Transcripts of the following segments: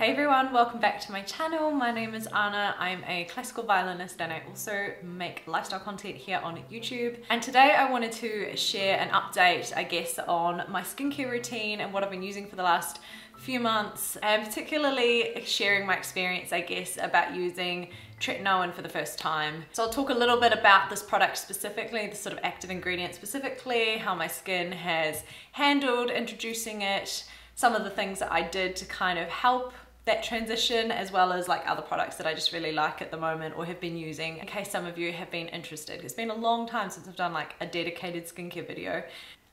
Hey everyone, welcome back to my channel. My name is Arna. I'm a classical violinist and I also make lifestyle content here on YouTube. And today I wanted to share an update, I guess, on my skincare routine and what I've been using for the last few months and particularly sharing my experience, I guess, about using tretinoin for the first time. So I'll talk a little bit about this product specifically, the sort of active ingredient specifically, how my skin has handled introducing it, some of the things that I did to kind of help that transition as well as like other products that I just really like at the moment or have been using in case some of you have been interested. It's been a long time since I've done like a dedicated skincare video.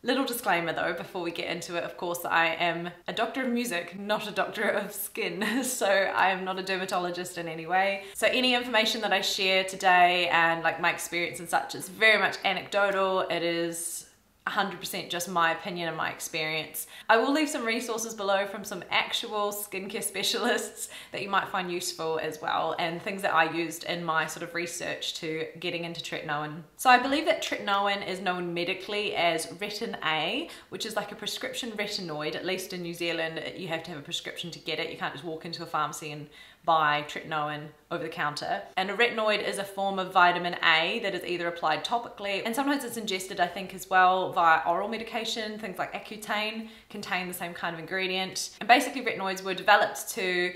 Little disclaimer though, before we get into it, of course, I am a doctor of music, not a doctor of skin. So I am not a dermatologist in any way. So any information that I share today and like my experience and such is very much anecdotal. It is 100% just my opinion and my experience. I will leave some resources below from some actual skincare specialists that you might find useful as well and things that I used in my sort of research to getting into tretinoin. So I believe that tretinoin is known medically as retin A, which is like a prescription retinoid, at least in New Zealand you have to have a prescription to get it. You can't just walk into a pharmacy and buy tretinoin over the counter. And a retinoid is a form of vitamin A that is either applied topically and sometimes it's ingested I think as well via oral medication. Things like Accutane contain the same kind of ingredient. And basically retinoids were developed to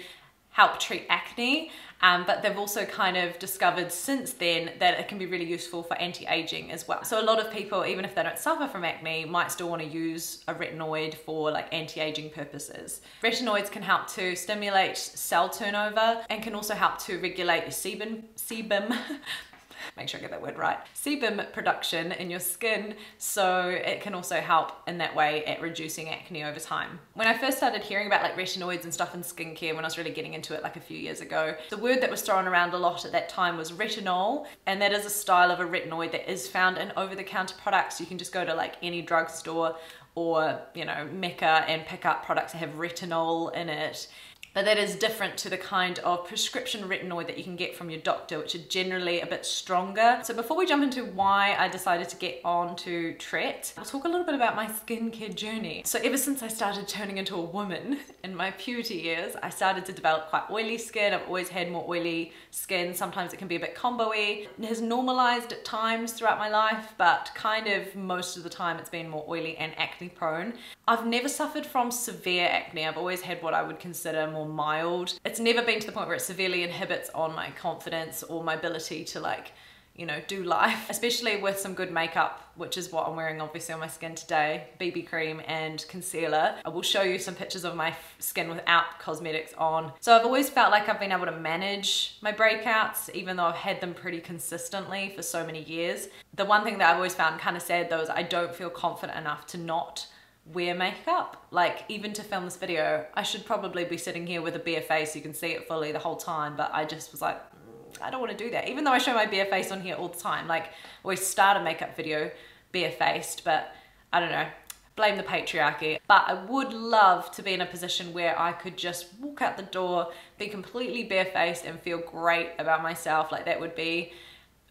help treat acne um, but they've also kind of discovered since then that it can be really useful for anti-aging as well. So a lot of people, even if they don't suffer from acne, might still want to use a retinoid for like anti-aging purposes. Retinoids can help to stimulate cell turnover and can also help to regulate your sebum, sebum make sure I get that word right, sebum production in your skin so it can also help in that way at reducing acne over time. When I first started hearing about like retinoids and stuff in skincare when I was really getting into it like a few years ago, the word that was thrown around a lot at that time was retinol and that is a style of a retinoid that is found in over-the-counter products. You can just go to like any drugstore or you know Mecca and pick up products that have retinol in it but that is different to the kind of prescription retinoid that you can get from your doctor, which are generally a bit stronger. So before we jump into why I decided to get on to Tret, I'll talk a little bit about my skincare journey. So ever since I started turning into a woman in my puberty years, I started to develop quite oily skin. I've always had more oily skin. Sometimes it can be a bit combo-y. It has normalized at times throughout my life, but kind of most of the time it's been more oily and acne prone. I've never suffered from severe acne. I've always had what I would consider more mild. It's never been to the point where it severely inhibits on my confidence or my ability to like, you know, do life, especially with some good makeup, which is what I'm wearing obviously on my skin today, BB cream and concealer. I will show you some pictures of my skin without cosmetics on. So I've always felt like I've been able to manage my breakouts, even though I've had them pretty consistently for so many years. The one thing that I've always found kind of sad though is I don't feel confident enough to not wear makeup. Like even to film this video, I should probably be sitting here with a bare face. You can see it fully the whole time, but I just was like, mm, I don't want to do that. Even though I show my bare face on here all the time, like always start a makeup video bare-faced, but I don't know, blame the patriarchy. But I would love to be in a position where I could just walk out the door, be completely bare-faced and feel great about myself. Like that would be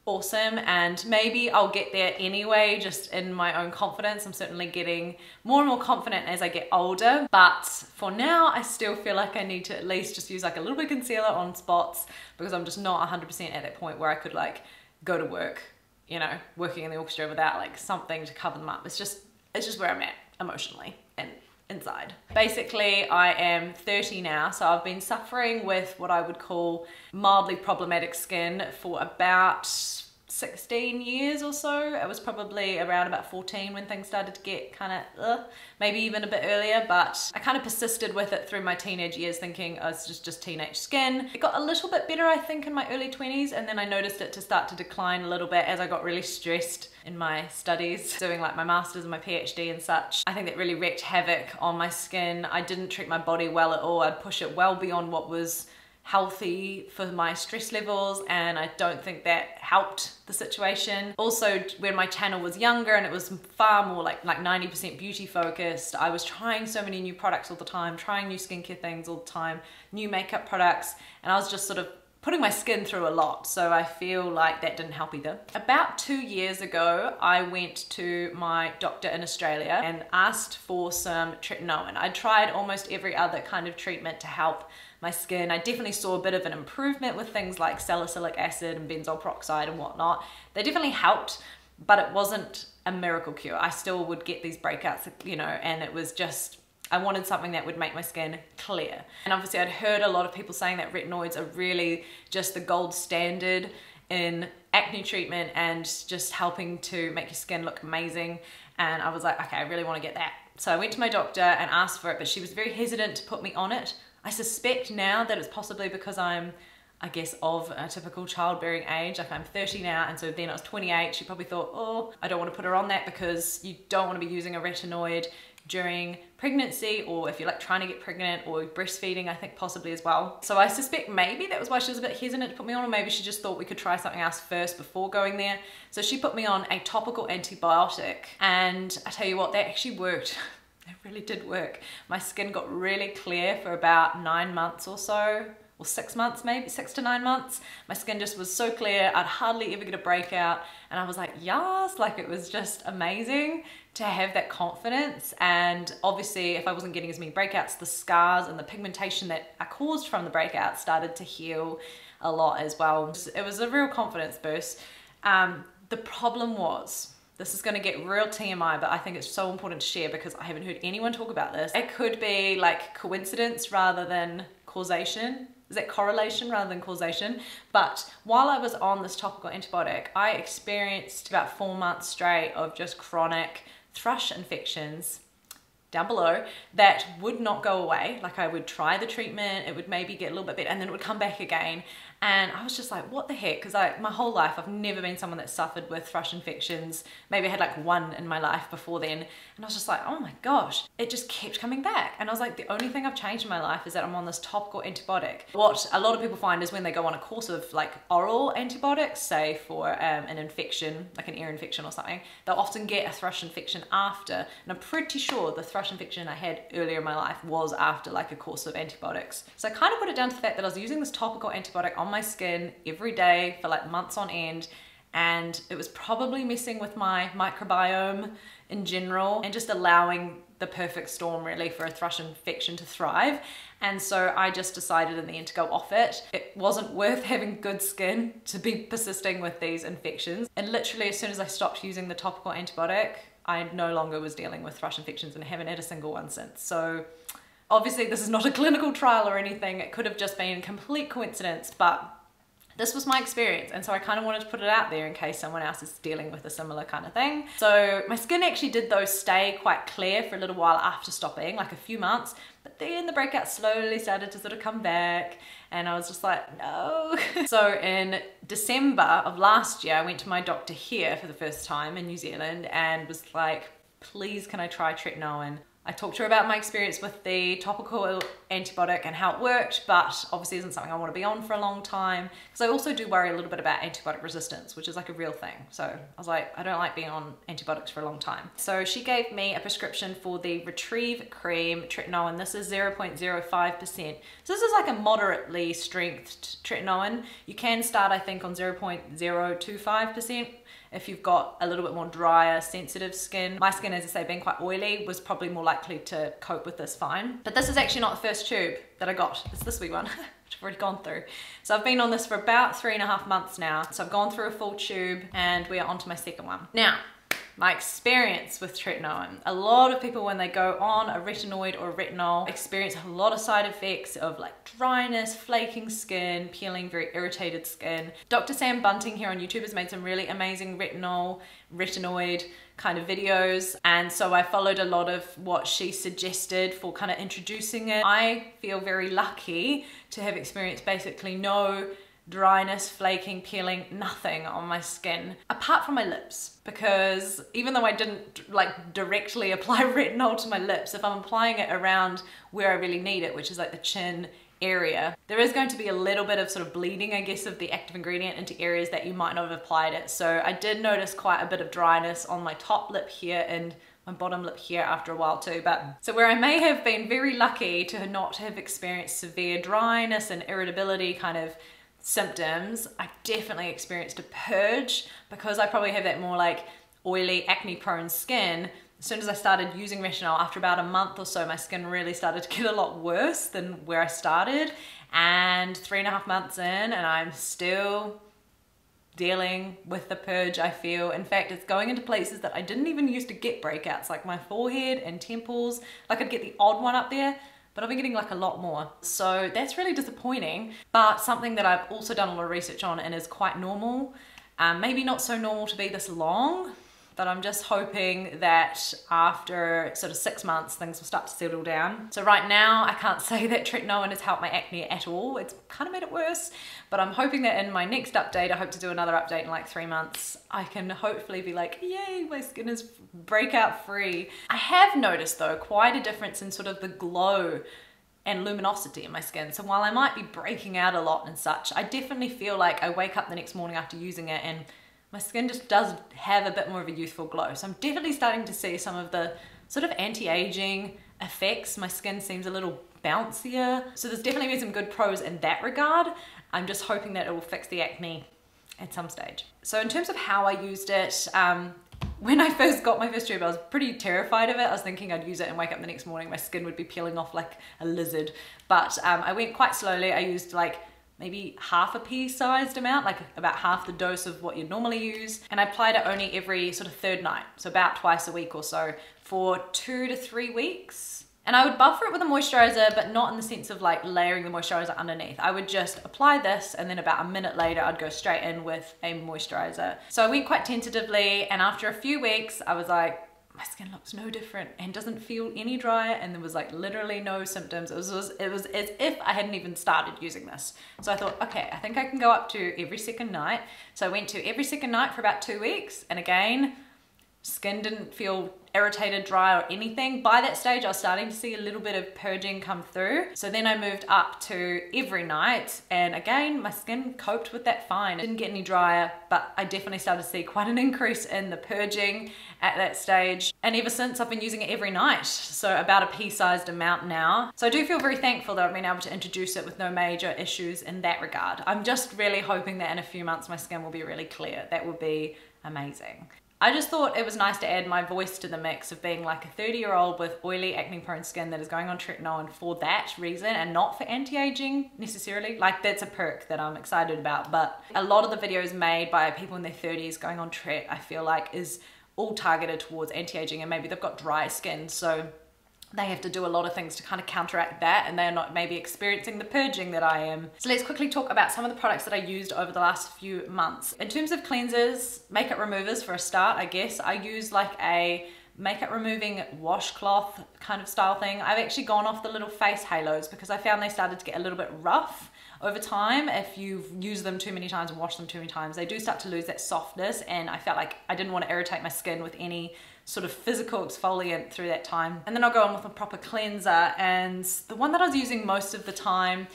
awesome and maybe I'll get there anyway just in my own confidence. I'm certainly getting more and more confident as I get older but for now I still feel like I need to at least just use like a little bit of concealer on spots because I'm just not 100% at that point where I could like go to work you know working in the orchestra without like something to cover them up. It's just it's just where I'm at emotionally and inside. Basically, I am 30 now, so I've been suffering with what I would call mildly problematic skin for about 16 years or so. It was probably around about 14 when things started to get kind of, uh, maybe even a bit earlier, but I kind of persisted with it through my teenage years thinking oh, it's just, just teenage skin. It got a little bit better, I think, in my early 20s, and then I noticed it to start to decline a little bit as I got really stressed in my studies, doing like my master's and my PhD and such. I think that really wreaked havoc on my skin. I didn't treat my body well at all. I'd push it well beyond what was healthy for my stress levels and I don't think that helped the situation. Also when my channel was younger and it was far more like like 90% beauty focused, I was trying so many new products all the time, trying new skincare things all the time, new makeup products and I was just sort of putting my skin through a lot. So I feel like that didn't help either. About two years ago, I went to my doctor in Australia and asked for some tretinoin. I tried almost every other kind of treatment to help my skin. I definitely saw a bit of an improvement with things like salicylic acid and benzoyl peroxide and whatnot. They definitely helped, but it wasn't a miracle cure. I still would get these breakouts, you know, and it was just I wanted something that would make my skin clear. And obviously I'd heard a lot of people saying that retinoids are really just the gold standard in acne treatment and just helping to make your skin look amazing. And I was like, okay, I really want to get that. So I went to my doctor and asked for it, but she was very hesitant to put me on it. I suspect now that it's possibly because I'm I guess, of a typical childbearing age. Like I'm 30 now, and so then I was 28. She probably thought, oh, I don't want to put her on that because you don't want to be using a retinoid during pregnancy or if you're like trying to get pregnant or breastfeeding I think possibly as well. So I suspect maybe that was why she was a bit hesitant to put me on or maybe she just thought we could try something else first before going there. So she put me on a topical antibiotic and I tell you what that actually worked. it really did work. My skin got really clear for about nine months or so or six months maybe, six to nine months. My skin just was so clear, I'd hardly ever get a breakout. And I was like, yes, like it was just amazing to have that confidence. And obviously if I wasn't getting as many breakouts, the scars and the pigmentation that are caused from the breakouts started to heal a lot as well. It was a real confidence boost. Um, the problem was, this is gonna get real TMI, but I think it's so important to share because I haven't heard anyone talk about this. It could be like coincidence rather than causation is that correlation rather than causation? But while I was on this topical antibiotic, I experienced about four months straight of just chronic thrush infections down below that would not go away. Like I would try the treatment, it would maybe get a little bit better and then it would come back again. And I was just like, what the heck? Because I my whole life I've never been someone that suffered with thrush infections. Maybe I had like one in my life before then. And I was just like, oh my gosh, it just kept coming back. And I was like, the only thing I've changed in my life is that I'm on this topical antibiotic. What a lot of people find is when they go on a course of like oral antibiotics, say for um, an infection, like an ear infection or something, they'll often get a thrush infection after. And I'm pretty sure the thrush infection I had earlier in my life was after like a course of antibiotics. So I kind of put it down to the fact that I was using this topical antibiotic on my skin every day for like months on end and it was probably messing with my microbiome in general and just allowing the perfect storm really for a thrush infection to thrive. And so I just decided in the end to go off it. It wasn't worth having good skin to be persisting with these infections. And literally as soon as I stopped using the topical antibiotic, I no longer was dealing with thrush infections and I haven't had a single one since. So Obviously this is not a clinical trial or anything, it could have just been complete coincidence, but this was my experience and so I kind of wanted to put it out there in case someone else is dealing with a similar kind of thing. So my skin actually did though stay quite clear for a little while after stopping, like a few months, but then the breakout slowly started to sort of come back and I was just like, no. so in December of last year, I went to my doctor here for the first time in New Zealand and was like, please can I try tretinoin? I talked to her about my experience with the topical antibiotic and how it worked, but obviously isn't something I want to be on for a long time. Because I also do worry a little bit about antibiotic resistance, which is like a real thing. So I was like, I don't like being on antibiotics for a long time. So she gave me a prescription for the Retrieve Cream Tretinoin. This is 0.05%. So this is like a moderately strengthed tretinoin. You can start, I think, on 0.025% if you've got a little bit more drier, sensitive skin. My skin, as I say, being quite oily, was probably more likely to cope with this fine. But this is actually not the first tube that I got. It's this wee one. which I've already gone through. So I've been on this for about three and a half months now. So I've gone through a full tube and we are onto my second one. Now, my experience with tretinoin. A lot of people when they go on a retinoid or retinol experience a lot of side effects of like dryness, flaking skin, peeling, very irritated skin. Dr. Sam Bunting here on YouTube has made some really amazing retinol, retinoid kind of videos and so I followed a lot of what she suggested for kind of introducing it. I feel very lucky to have experienced basically no dryness, flaking, peeling, nothing on my skin apart from my lips because even though I didn't like directly apply retinol to my lips, if I'm applying it around where I really need it, which is like the chin area, there is going to be a little bit of sort of bleeding, I guess, of the active ingredient into areas that you might not have applied it. So I did notice quite a bit of dryness on my top lip here and my bottom lip here after a while too. But so where I may have been very lucky to not have experienced severe dryness and irritability kind of symptoms, I definitely experienced a purge because I probably have that more like oily, acne prone skin. As soon as I started using retinol, after about a month or so, my skin really started to get a lot worse than where I started. And three and a half months in, and I'm still dealing with the purge I feel. In fact, it's going into places that I didn't even used to get breakouts, like my forehead and temples. Like I'd get the odd one up there, but I've been getting like a lot more. So that's really disappointing, but something that I've also done a lot of research on and is quite normal. Um, maybe not so normal to be this long, but I'm just hoping that after sort of six months, things will start to settle down. So right now, I can't say that tretinoin has helped my acne at all. It's kind of made it worse, but I'm hoping that in my next update, I hope to do another update in like three months, I can hopefully be like, yay, my skin is breakout free. I have noticed though, quite a difference in sort of the glow and luminosity in my skin. So while I might be breaking out a lot and such, I definitely feel like I wake up the next morning after using it and my skin just does have a bit more of a youthful glow. So I'm definitely starting to see some of the sort of anti-aging effects. My skin seems a little bouncier. So there's definitely been some good pros in that regard. I'm just hoping that it will fix the acne at some stage. So in terms of how I used it, um, when I first got my first tube, I was pretty terrified of it. I was thinking I'd use it and wake up the next morning, my skin would be peeling off like a lizard. But um, I went quite slowly. I used like maybe half a pea sized amount, like about half the dose of what you'd normally use. And I applied it only every sort of third night, so about twice a week or so for two to three weeks. And I would buffer it with a moisturizer, but not in the sense of like layering the moisturizer underneath. I would just apply this and then about a minute later, I'd go straight in with a moisturizer. So I went quite tentatively and after a few weeks, I was like, my skin looks no different and doesn't feel any drier and there was like literally no symptoms. It was, it was, it was as if I hadn't even started using this. So I thought, okay, I think I can go up to every second night. So I went to every second night for about two weeks and again, skin didn't feel irritated, dry or anything. By that stage, I was starting to see a little bit of purging come through. So then I moved up to every night and again, my skin coped with that fine. It didn't get any drier, but I definitely started to see quite an increase in the purging at that stage. And ever since I've been using it every night. So about a pea-sized amount now. So I do feel very thankful that I've been able to introduce it with no major issues in that regard. I'm just really hoping that in a few months my skin will be really clear. That would be amazing. I just thought it was nice to add my voice to the mix of being like a 30 year old with oily acne prone skin that is going on tretinoin for that reason and not for anti-aging necessarily. Like that's a perk that I'm excited about. But a lot of the videos made by people in their 30s going on tret, I feel like is all targeted towards anti-aging and maybe they've got dry skin. So they have to do a lot of things to kind of counteract that and they're not maybe experiencing the purging that I am. So let's quickly talk about some of the products that I used over the last few months. In terms of cleansers, makeup removers for a start, I guess, I use like a makeup removing washcloth kind of style thing. I've actually gone off the little face halos because I found they started to get a little bit rough over time if you've used them too many times and washed them too many times. They do start to lose that softness and I felt like I didn't want to irritate my skin with any sort of physical exfoliant through that time. And then I'll go on with a proper cleanser and the one that I was using most of the time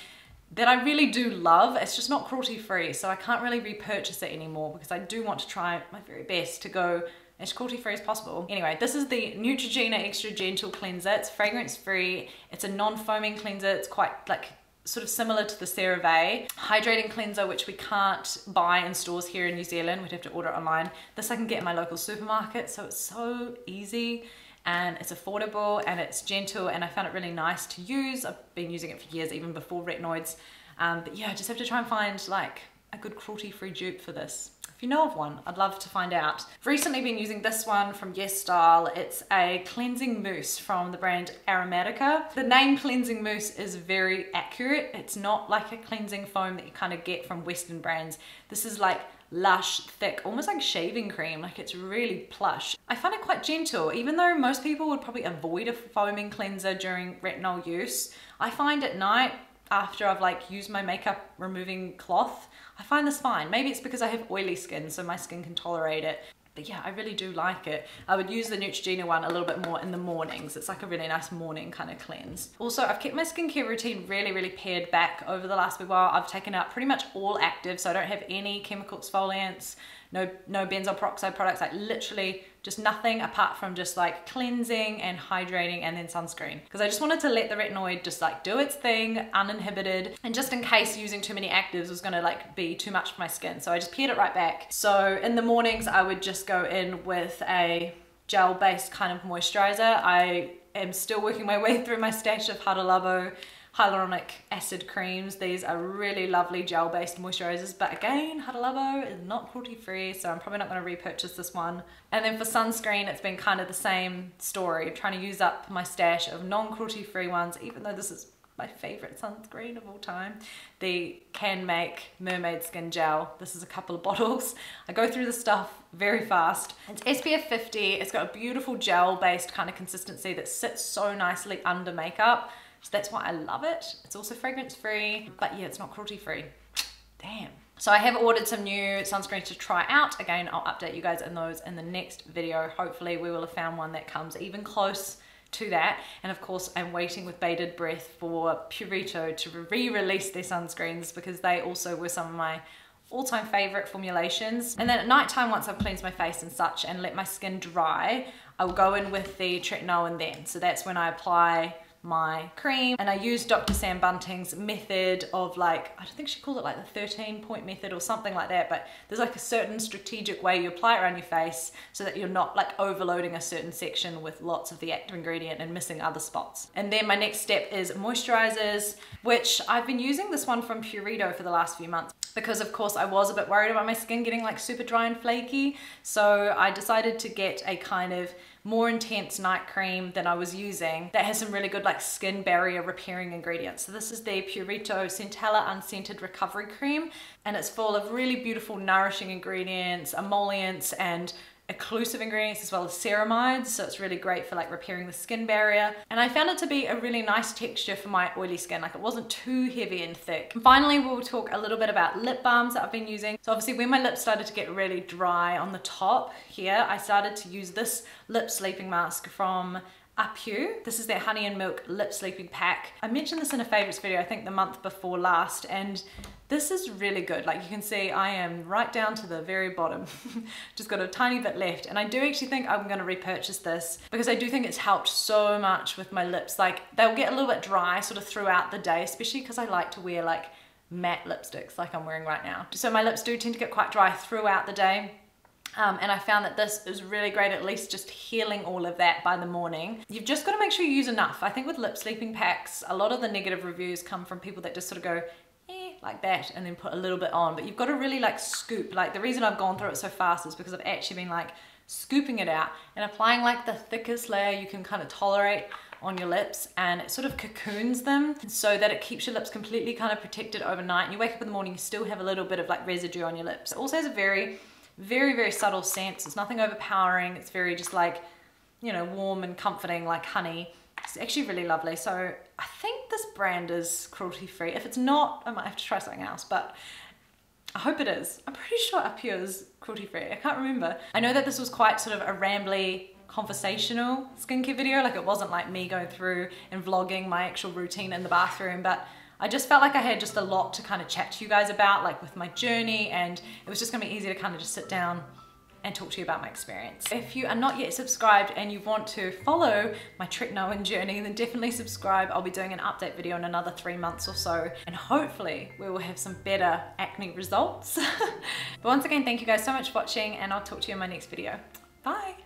that I really do love, it's just not cruelty free so I can't really repurchase it anymore because I do want to try my very best to go as cruelty free as possible. Anyway, this is the Neutrogena Extra Gentle Cleanser. It's fragrance free. It's a non-foaming cleanser. It's quite like sort of similar to the CeraVe hydrating cleanser which we can't buy in stores here in New Zealand. We'd have to order it online. This I can get in my local supermarket so it's so easy and it's affordable and it's gentle and I found it really nice to use. I've been using it for years even before retinoids. Um, but yeah I just have to try and find like a good cruelty free dupe for this if you know of one, I'd love to find out. I've recently been using this one from Yes Style. It's a cleansing mousse from the brand Aromatica. The name cleansing mousse is very accurate. It's not like a cleansing foam that you kind of get from Western brands. This is like lush, thick, almost like shaving cream. Like it's really plush. I find it quite gentle, even though most people would probably avoid a foaming cleanser during retinol use. I find at night after I've like used my makeup removing cloth, I find this fine. Maybe it's because I have oily skin, so my skin can tolerate it. But yeah, I really do like it. I would use the Neutrogena one a little bit more in the mornings. It's like a really nice morning kind of cleanse. Also, I've kept my skincare routine really, really pared back over the last wee while. I've taken out pretty much all active, so I don't have any chemical exfoliants, no, no benzoyl peroxide products, like literally just nothing apart from just like cleansing and hydrating and then sunscreen. Because I just wanted to let the retinoid just like do its thing uninhibited and just in case using too many actives was gonna like be too much for my skin. So I just peeled it right back. So in the mornings I would just go in with a gel based kind of moisturizer. I am still working my way through my stash of Hada Labo hyaluronic acid creams. These are really lovely gel-based moisturizers, but again, Hada Labo is not cruelty-free, so I'm probably not gonna repurchase this one. And then for sunscreen, it's been kind of the same story, trying to use up my stash of non-cruelty-free ones, even though this is my favorite sunscreen of all time. The Canmake Mermaid Skin Gel. This is a couple of bottles. I go through the stuff very fast. It's SPF 50. It's got a beautiful gel-based kind of consistency that sits so nicely under makeup. So that's why I love it. It's also fragrance free, but yeah, it's not cruelty free. Damn. So I have ordered some new sunscreens to try out. Again, I'll update you guys on those in the next video. Hopefully we will have found one that comes even close to that. And of course, I'm waiting with bated breath for Purito to re-release their sunscreens because they also were some of my all-time favorite formulations. And then at nighttime, once I've cleansed my face and such and let my skin dry, I will go in with the tretinoin then. So that's when I apply my cream and I used Dr. Sam Bunting's method of like, I don't think she called it like the 13 point method or something like that, but there's like a certain strategic way you apply it around your face so that you're not like overloading a certain section with lots of the active ingredient and missing other spots. And then my next step is moisturizers, which I've been using this one from Purito for the last few months because of course I was a bit worried about my skin getting like super dry and flaky. So I decided to get a kind of more intense night cream than I was using that has some really good like skin barrier repairing ingredients. So this is the Purito Centella Unscented Recovery Cream and it's full of really beautiful nourishing ingredients, emollients and occlusive ingredients as well as ceramides so it's really great for like repairing the skin barrier. And I found it to be a really nice texture for my oily skin like it wasn't too heavy and thick. And finally we'll talk a little bit about lip balms that I've been using. So obviously when my lips started to get really dry on the top here I started to use this lip sleeping mask from A'Pieu. This is their honey and milk lip sleeping pack. I mentioned this in a favorites video, I think the month before last, and this is really good. Like you can see, I am right down to the very bottom. Just got a tiny bit left. And I do actually think I'm gonna repurchase this because I do think it's helped so much with my lips. Like they'll get a little bit dry sort of throughout the day, especially because I like to wear like matte lipsticks like I'm wearing right now. So my lips do tend to get quite dry throughout the day. Um, and I found that this is really great at least just healing all of that by the morning. You've just got to make sure you use enough. I think with lip sleeping packs, a lot of the negative reviews come from people that just sort of go, eh, like that, and then put a little bit on. But you've got to really like scoop. Like the reason I've gone through it so fast is because I've actually been like scooping it out and applying like the thickest layer you can kind of tolerate on your lips and it sort of cocoons them so that it keeps your lips completely kind of protected overnight and you wake up in the morning you still have a little bit of like residue on your lips. It also has a very very, very subtle scent. It's nothing overpowering. It's very just like, you know, warm and comforting like honey. It's actually really lovely. So I think this brand is cruelty free. If it's not, I might have to try something else, but I hope it is. I'm pretty sure A'Pieu is cruelty free. I can't remember. I know that this was quite sort of a rambly conversational skincare video. Like it wasn't like me going through and vlogging my actual routine in the bathroom, but I just felt like I had just a lot to kind of chat to you guys about, like with my journey, and it was just gonna be easy to kind of just sit down and talk to you about my experience. If you are not yet subscribed and you want to follow my tretinoin journey, then definitely subscribe. I'll be doing an update video in another three months or so, and hopefully we will have some better acne results. but once again, thank you guys so much for watching, and I'll talk to you in my next video. Bye.